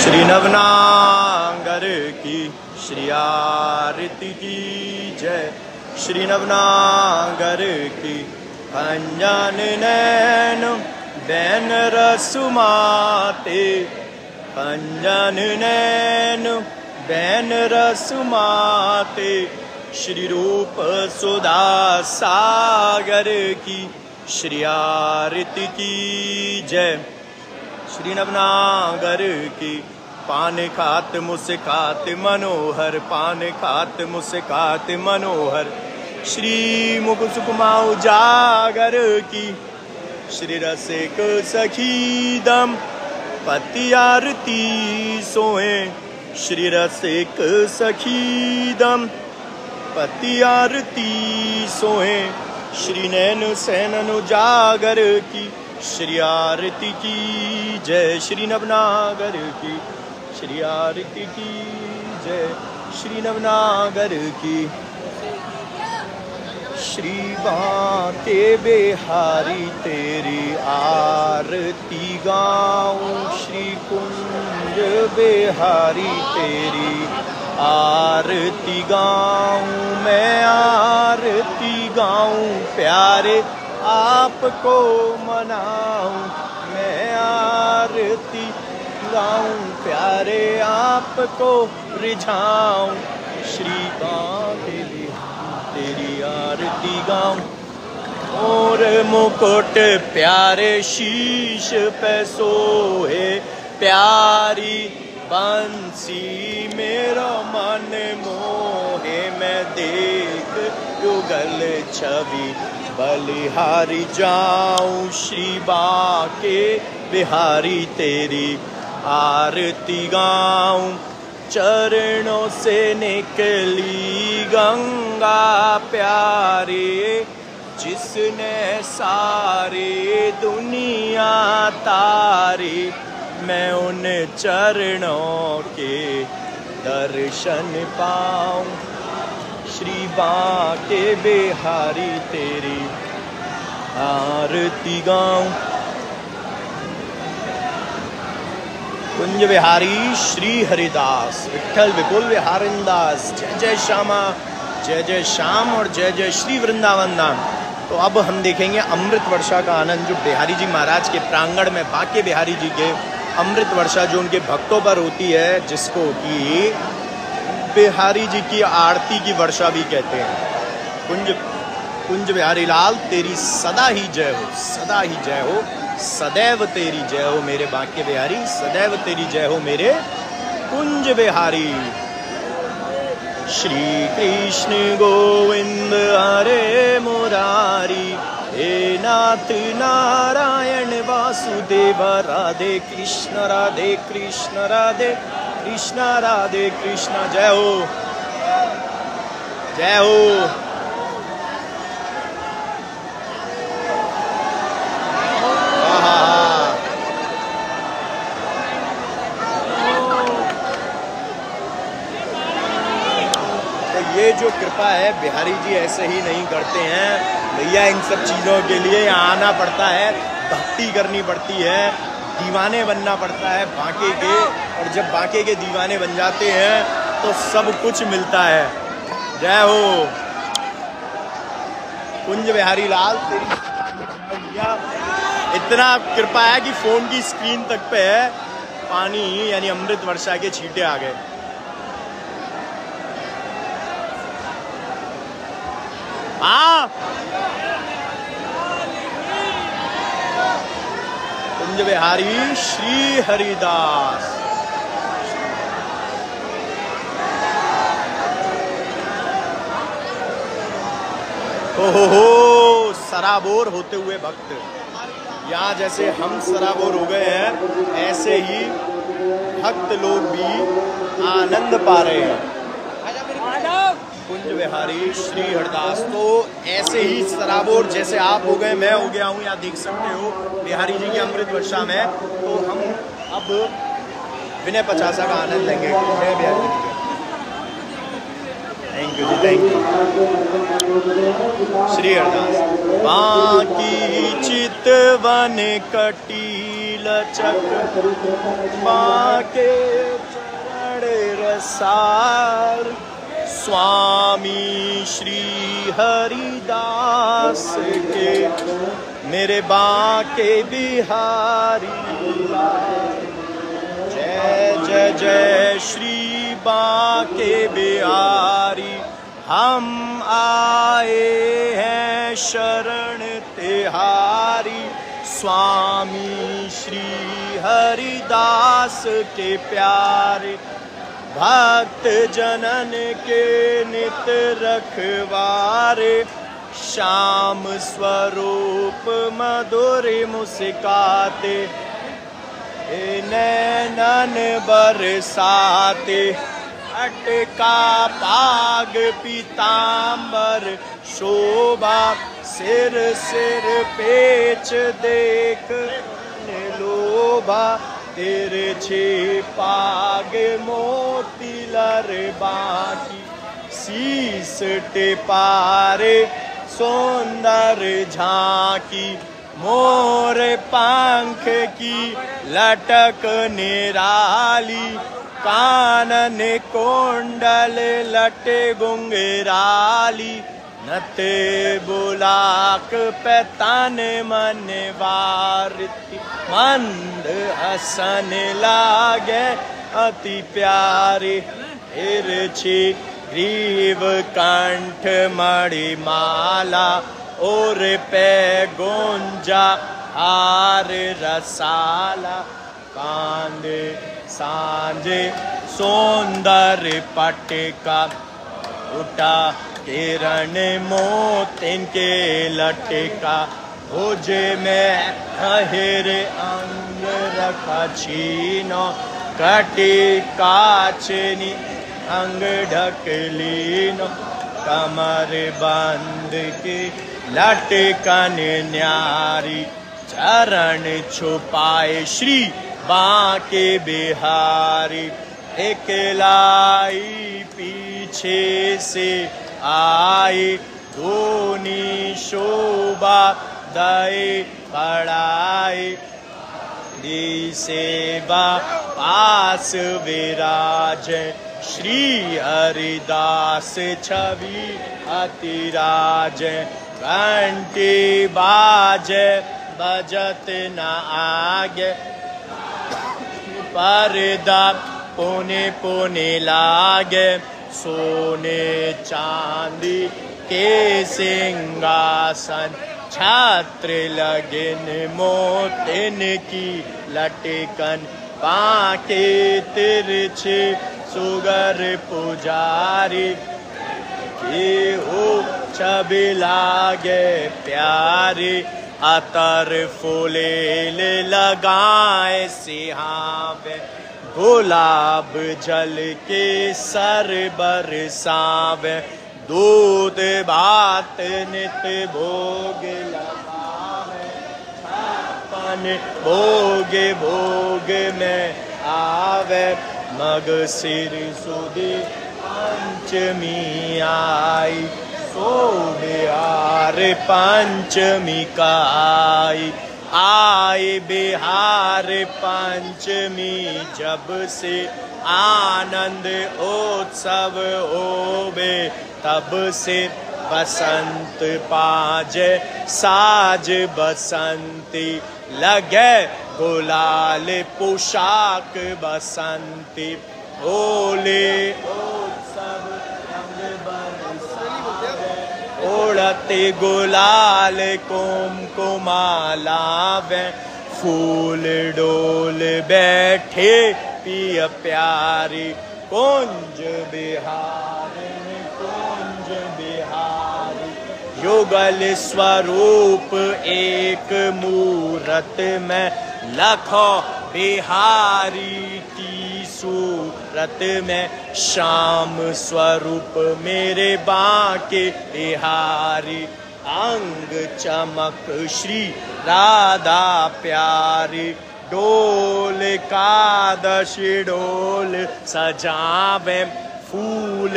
श्री नवनागर की श्री आरती की जय। श्री नवनागर की अंजन नैन, बैन रसुमाते। अंजन नैन, बैन रसुमाते। श्री रूप सुधा सागर की श्री आरती की जय। श्री नवनागर की। पान खात मुस्कात मनोहर, पान खात मुस्कात मनोहर। श्री मुख सुकुमा उजागर की। श्री रसिक पति आरती सोए श्री रसिक सखी दम, पति आरती सोए श्री नैन सैनन उजागर की। श्री आरती की जय श्री नवनागर की। श्री आरती की जय श्री नवनागर की। श्री बाते बेहारी, तेरी आरती गाऊं। श्री कुंज बेहारी, तेरी आरती गाऊं। मैं आरती गाऊं, प्यारे आपको मनाऊं, मैं आरती गाऊं प्यारे आपको रिझाऊं। श्री तेरी तेरी आरती गाऊं। और मुकुट, प्यारे शीश पे सोए प्यारी बंसी मेरा मन मोहे। मैं देख युगल छवि बलिहारी जाऊँ श्री बाके बिहारी तेरी आरती गाऊं, चरणों से निकली गंगा प्यारे, जिसने सारे दुनिया तारी, मैं उन चरणों के दर्शन पाऊँ। श्री बाके बिहारी तेरी आरती गाऊं। कुंज बिहारी श्री हरिदास विठल विपुल विहारिंदास जय जय श्यामा, जय जय श्याम और जय जय श्री वृंदावन धाम तो अब हम देखेंगे अमृत वर्षा का आनंद, जो बिहारी जी महाराज के प्रांगण में, बाके बिहारी जी के अमृत वर्षा जो उनके भक्तों पर होती है, जिसको कि बिहारी जी की आरती की वर्षा भी कहते हैं। कुंज कुंज बिहारी लाल, तेरी सदा ही जय हो, सदा ही जय हो, सदैव तेरी जय हो मेरे बाक्य बिहारी, सदैव तेरी जय हो मेरे कुंज बिहारी। श्री कृष्ण गोविंद, हरे मुरारी, हे नाथ नारायण वासुदेव, राधे कृष्ण राधे कृष्ण, राधे कृष्णा राधे कृष्णा, राधे कृष्णा, जय हो। जय हो। तो ये जो कृपा है, बिहारी जी ऐसे ही नहीं करते हैं। भैया, इन सब चीज़ों के लिए आना पड़ता है, भक्ति करनी पड़ती है। दीवाने बनना पड़ता है बांके के, और जब बांके के दीवाने बन जाते हैं तो सब कुछ मिलता है। जय हो। कुंज बिहारी लाल, तेरी इतना कृपा है कि फ़ोन की स्क्रीन तक पे है। पानी, यानी अमृत वर्षा के छींटे आ गए। हाँ। कुंज बिहारी श्री हरिदास। हो हो हो, सराबोर होते हुए भक्त। यहाँ जैसे हम सराबोर हो गए हैं, ऐसे ही भक्त लोग भी आनंद पा रहे हैं। कुंज बिहारी श्री हरदास। तो ऐसे ही सराबोर जैसे आप हो गए, मैं हो गया हूँ या देख सकते हो, बिहारी जी की अमृत वर्षा में। तो हम अब विनय पचासा का आनंद लेंगे। जय Bihari thank you ji thank you Shri Hardas. बाकी चित वन कटी लचक बाके सार स्वामी श्री हरिदास के, मेरे बाके बिहारी जय जय जय श्री बाके बिहारी। हम आए हैं शरण तिहारी। स्वामी श्री हरिदास के प्यारे भक्त जनन के नित रखवारे। श्याम स्वरूप मधुर मुस्काते नैनन बरसाते। अटका पाग पीताम्बर शोभा सिर सिर पेच देख लोभा तिरछे पाग मोती लर बाकी शीस टिपारे सुंदर झांकी। मोर पंख की लटक निराली, कानन कुंडल लटे गुंगराली। नते बुलाक पैतान मन वारती मंद हसन लागे अति प्यारे। इर्छी ग्रीव कंठ मणि माला। और पे गोंजा हार रसाला। कांदे सांझे सौंदर्य पटका। उठा किरण मोतिन के लटका, भोजे में अहिर अंग रखा, छीनो कटी काचनी अंग ढक लीनो, कमर बंद की लटकन न्यारी, चरण छुपाए श्री बाके बिहारी, एक लाई पीछे से आए धोनी शोभा दए बढ़ाए दी सेवा, पास विराज श्री हरिदास छवि अतिराज घंटी बाज बजत न आगे। पर्दा पुने पुने लागे। सोने चांदी के सिंहासन, छात्र लगन मोतिन की लटकन, बाके तिरछे सुगर पुजारी। के हो छवि लागे प्यारे, अतर फूले लगाए सिहावे। गुलाब जल के सर बरसावे दूध भात नित भोग लगावे भोग भोग में आवे। मग सिर सुदी पंचमी आई सो बिहार पंचमी का आई आए बिहार पंचमी जब से आनंद उत्सव होवे, तब से बसंत पाज, साज बसंती लगे, गुलाल पोशाक बसंती ओले उत्सव रंग बरसावे ओढ़ते गुलाल कुमकुमालावे फूल डोल बैठे पिय प्यारी कुंज बिहार, कुंज बिहारी। युगल स्वरूप एक मूरत में लखो बिहारी। सूरत में शाम स्वरूप मेरे बाके बिहारी। अंग चमक श्री राधा प्यारी। डोल का दश डोल सजावे फूल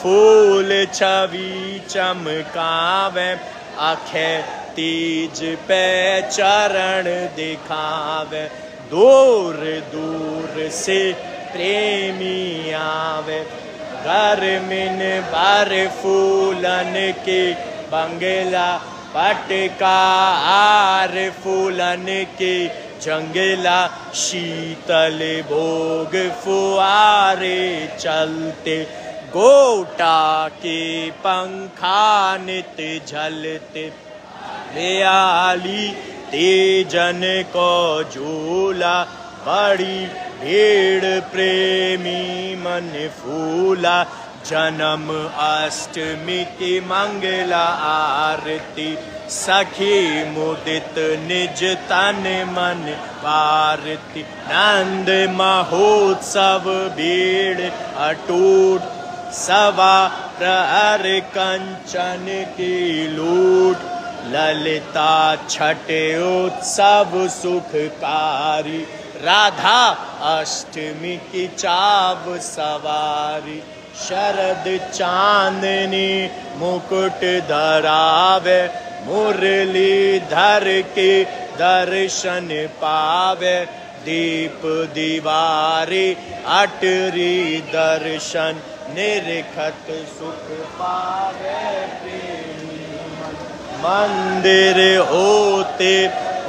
फूल छवि चमकावे। आखे तीज पे चरण दिखावे। दूर दूर से प्रेमी आवे मिन बार फूलन के बंगला, पटका आर फूलन के जंगला। शीतल भोग फुआरे चलते, गोटा के पंखा नित झलते। आली तेजन को झूला, बड़ी भीड़ प्रेमी मन फूला, जन्म अष्टमी की मंगला आरती। सखी मुदित निज तन मन पारती नंद महोत्सव भीड़ अटूट, सवा प्रहर कंचन की लूट। ललिता, छठ उत्सव सुखकारी, राधा अष्टमी की चाव सवारी, शरद चांदनी मुकुट धरावे मुरली धर के दर्शन पावे, दीप दीवारी, अटरी दर्शन, निरखत सुख पावे मंदिर होते,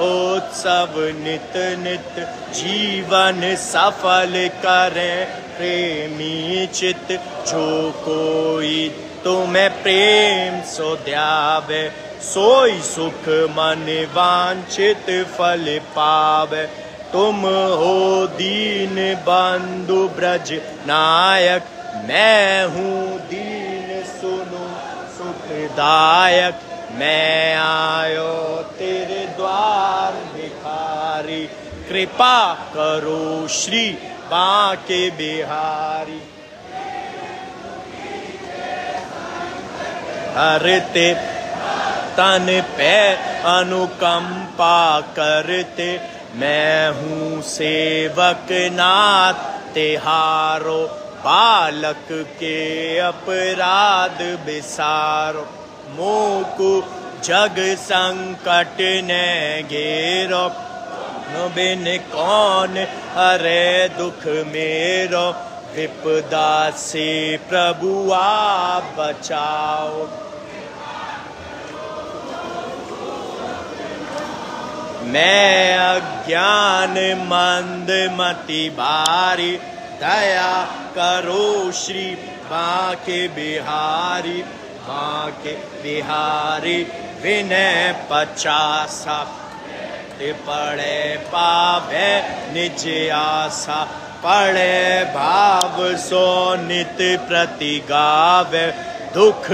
उत्सव नित नित जीवन सफल करें। प्रेमी चित जो कोई तुम्हें प्रेम सो द्यावे सोई सुख मन वांछित फल पावे। तुम हो दीन बंधु ब्रज नायक, मैं हूँ दीन सुनो सुखदायक। मैं आयो तेरे द्वार भिखारी। कृपा करो श्री बाके बिहारी। हरते तन पे अनुकंपा करते। मैं हूँ सेवक नाथ, तिहारो बालक के अपराध बिसारो। मोकु जग संकट ने घेरो। बिन कौन? हरे दुख मेरो। विपदा से प्रभु, आप बचाओ। मैं अज्ञान मंद मति बारी। दया करो श्री बाके बिहारी। बाके बिहारी विनय पचासा। पड़े पावे निज आशा पड़े भाव सो नित प्रति गावे। दुख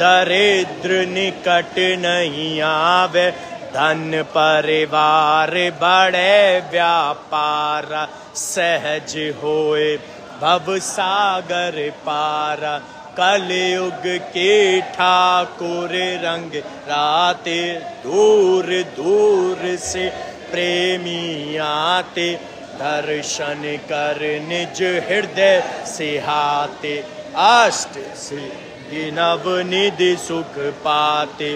दरिद्र निकट नहीं आवे। धन परिवार बड़े व्यापार, सहज होए भव सागर पारा। कलयुग के ठाकुर रंग राते दूर दूर से प्रेमी आते, दर्शन कर निज हृदय से हाथे अष्ट से नव निधि सुख पाते।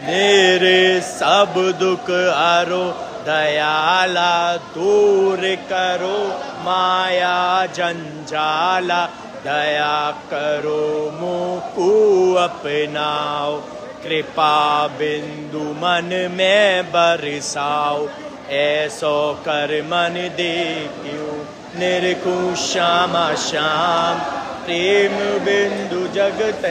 मेरे सब दुख हरो दयाला, दूर करो माया, जंजाला दया करो मुकु अपनाओ। कृपा बिंदु मन में बरसाओ। ऐसो कर मन देखियो निरखु श्यामा श्याम प्रेम बिंदु जगत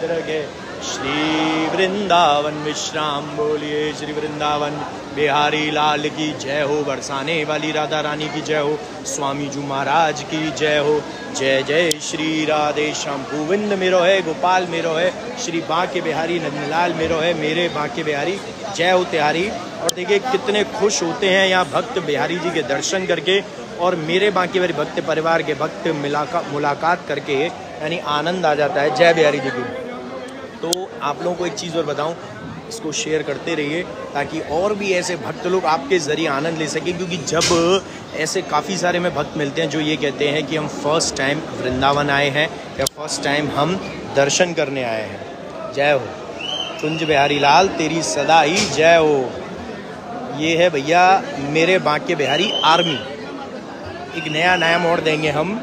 द्रगे। श्री वृंदावन विश्राम, बोलिए श्री वृंदावन बिहारी लाल की जय हो, बरसाने वाली राधा रानी की जय हो स्वामी जी महाराज की जय हो। जय जय श्री राधे श्याम गोविंद मेरो है गोपाल मेरो है श्री बांके बिहारी, नंदलाल मेरो है मेरे बांके बिहारी, जय हो तिहारी। और देखिए कितने खुश होते हैं यहाँ भक्त बिहारी जी के दर्शन करके, और मेरे बांके बिहारी भक्त परिवार के भक्त मिलाका मुलाकात करके, यानी आनंद आ जाता है। जय बिहारी जी की। तो आप लोगों को एक चीज़ और बताऊँ, इसको शेयर करते रहिए ताकि और भी ऐसे भक्त लोग आपके ज़रिए आनंद ले सकें, क्योंकि जब ऐसे काफ़ी सारे में भक्त मिलते हैं जो ये कहते हैं कि हम फ़र्स्ट टाइम वृंदावन आए हैं या फ़र्स्ट टाइम हम दर्शन करने आए हैं। जय हो। कुंज बिहारी लाल, तेरी सदा ही जय हो। ये है भैया मेरे बांके बिहारी आर्मी। एक नया नया मोड़ देंगे हम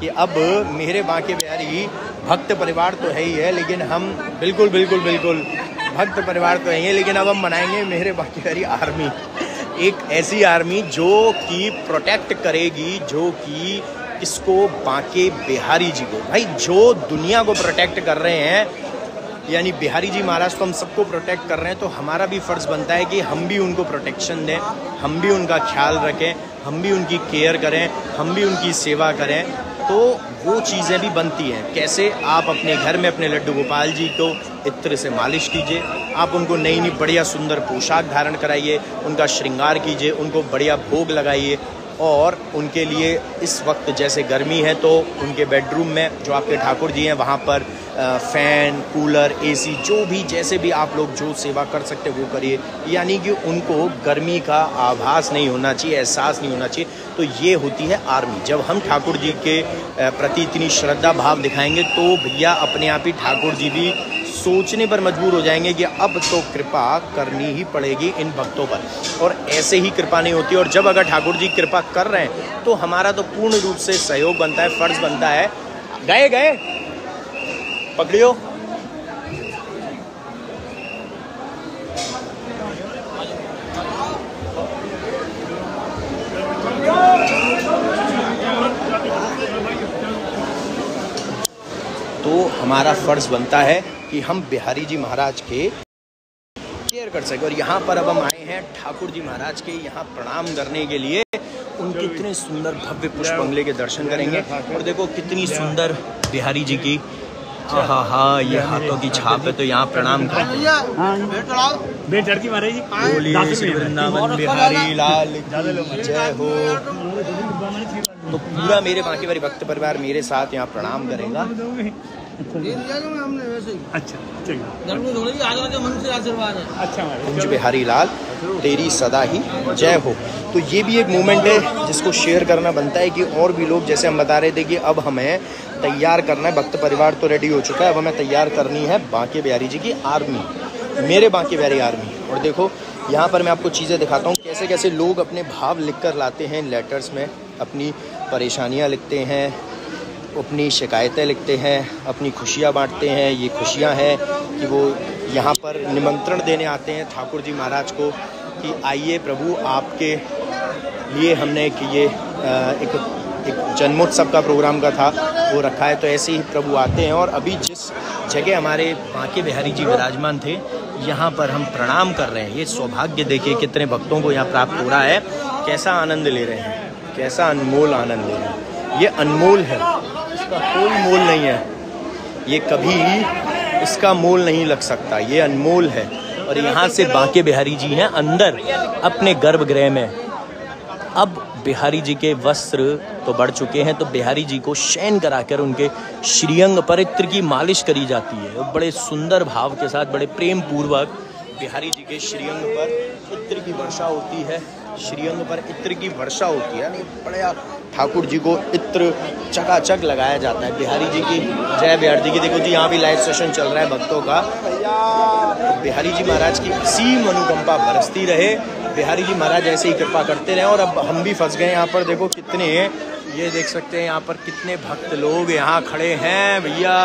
कि अब मेरे बांके बिहारी भक्त परिवार तो है ही है, लेकिन हम बिल्कुल बिल्कुल बिल्कुल भक्त परिवार तो है ही है, लेकिन अब हम बनाएँगे मेरे बांके आर्मी। एक ऐसी आर्मी जो कि प्रोटेक्ट करेगी, जो कि इसको बांके बिहारी जी को। भाई, जो दुनिया को प्रोटेक्ट कर रहे हैं, यानी बिहारी जी महाराज तो हम सबको प्रोटेक्ट कर रहे हैं तो हमारा भी फ़र्ज़ बनता है कि हम भी उनको प्रोटेक्शन दें, हम भी उनका ख्याल रखें, हम भी उनकी केयर करें, हम भी उनकी सेवा करें। तो वो चीज़ें भी बनती हैं। कैसे? आप अपने घर में अपने लड्डू गोपाल जी को इत्र से मालिश कीजिए। आप उनको नई नई बढ़िया सुंदर पोशाक धारण कराइए, उनका श्रृंगार कीजिए, उनको बढ़िया भोग लगाइए और उनके लिए इस वक्त जैसे गर्मी है तो उनके बेडरूम में जो आपके ठाकुर जी हैं, वहाँ पर फ़ैन कूलर एसी जो भी जैसे भी आप लोग जो सेवा कर सकते वो करिए। यानी कि उनको गर्मी का आभास नहीं होना चाहिए, एहसास नहीं होना चाहिए। तो ये होती है आर्मी जब हम ठाकुर जी के प्रति इतनी श्रद्धा भाव दिखाएँगे तो भैया अपने आप ही ठाकुर जी भी सोचने पर मजबूर हो जाएँगे कि अब तो कृपा करनी ही पड़ेगी इन भक्तों पर। और ऐसे ही कृपा नहीं होती। और जब अगर ठाकुर जी कृपा कर रहे हैं तो हमारा तो पूर्ण रूप से सहयोग बनता है, फ़र्ज़ बनता है। गए गए? पकड़ियो। तो हमारा फ़र्ज़ बनता है कि हम बिहारी जी महाराज के केयर कर सके। और यहाँ पर अब हम आए हैं ठाकुर जी महाराज के यहाँ प्रणाम करने के लिए। उनके इतने सुंदर भव्य पुष्प बंगले के दर्शन करेंगे। और देखो कितनी सुंदर बिहारी जी की हाँ हाँ ये हाथों की छाप है तो यहाँ प्रणाम कर वृंदावन बिहारी लाल जय हो। तो पूरा मेरे बाकी वाले भक्त परिवार मेरे साथ यहाँ प्रणाम करेगा। अच्छा। अच्छा कुंज बिहारी लाल तेरी सदा ही जय हो। तो ये भी एक मोमेंट है जिसको शेयर करना बनता है कि और भी लोग जैसे हम बता रहे थे कि अब हमें तैयार करना है भक्त परिवार तो रेडी हो चुका है अब हमें तैयार करनी है बांके बिहारी जी की आर्मी मेरे बांके बिहारी आर्मी और देखो यहाँ पर मैं आपको चीज़ें दिखाता हूँ कैसे कैसे लोग अपने भाव लिख कर लाते हैं लेटर्स में अपनी परेशानियाँ लिखते हैं अपनी शिकायतें लिखते हैं, अपनी खुशियाँ बांटते हैं। ये खुशियाँ हैं कि वो यहाँ पर निमंत्रण देने आते हैं ठाकुर जी महाराज को कि आइए प्रभु, आपके लिए हमने कि ये एक एक जन्मोत्सव का प्रोग्राम का था, वो रखा है। तो ऐसे ही प्रभु आते हैं और अभी जिस जगह हमारे बांके बिहारी जी विराजमान थे, यहाँ पर हम प्रणाम कर रहे हैं। ये सौभाग्य देखिए कितने भक्तों को यहाँ प्राप्त हो रहा है। कैसा आनंद ले रहे हैं, कैसा अनमोल आनंद ले रहे हैं। ये अनमोल है। इसका कोई मोल नहीं है। ये कभी इसका मोल नहीं लग सकता। ये अनमोल है। और यहाँ से बांके बिहारी जी हैं अंदर, अपने गर्भगृह में। अब बिहारी जी के वस्त्र तो बढ़ चुके हैं तो बिहारी जी को शयन कराकर उनके श्रीअंग पर इत्र की मालिश करी जाती है। बड़े सुंदर भाव के साथ, बड़े प्रेम पूर्वक बिहारी जी के श्रीअंग पर इत्र की वर्षा होती है। श्रीअंग पर इत्र की वर्षा होती है। यानी बड़ा ठाकुर जी को इत्र चकाचक लगाया जाता है। बिहारी जी की जय बिहार जी की देखो जी, यहाँ भी लाइव सेशन चल रहा है भक्तों का। तो बिहारी जी महाराज की सीम अनुकंपा बरसती रहे। बिहारी जी महाराज ऐसे ही कृपा करते रहे और अब हम भी फंस गए यहाँ पर। देखो कितने ये देख सकते हैं यहाँ पर कितने भक्त लोग यहाँ खड़े हैं भैया।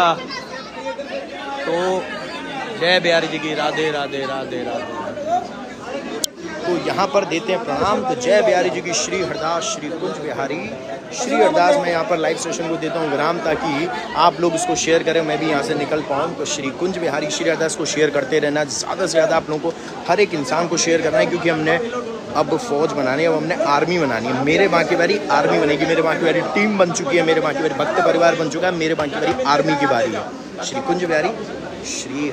तो जय बिहारी जी की राधे राधे राधे राधे। तो यहाँ पर देते हैं प्रणाम। तो जय बिहारी जी की श्री हरदास, श्री कुंज बिहारी। श्री हरदास, मैं यहाँ पर लाइव सेशन को देता हूँ विराम ताकि आप लोग इसको शेयर करें, मैं भी यहाँ से निकल पाऊँ। तो श्री कुंज बिहारी, श्री हरदास को शेयर करते रहना, ज़्यादा से ज़्यादा आप लोगों को, हर एक इंसान को शेयर करना है, क्योंकि हमने अब फौज बनानी है, अब हमने आर्मी बनानी है। मेरे बाकी बारी आर्मी बनेगी, मेरे बाकी बारी टीम बन चुकी है, मेरे बाकी बारी भक्त परिवार बन चुका है, मेरे बाकी बारी आर्मी की बारी है। श्री कुंज बिहारी, श्री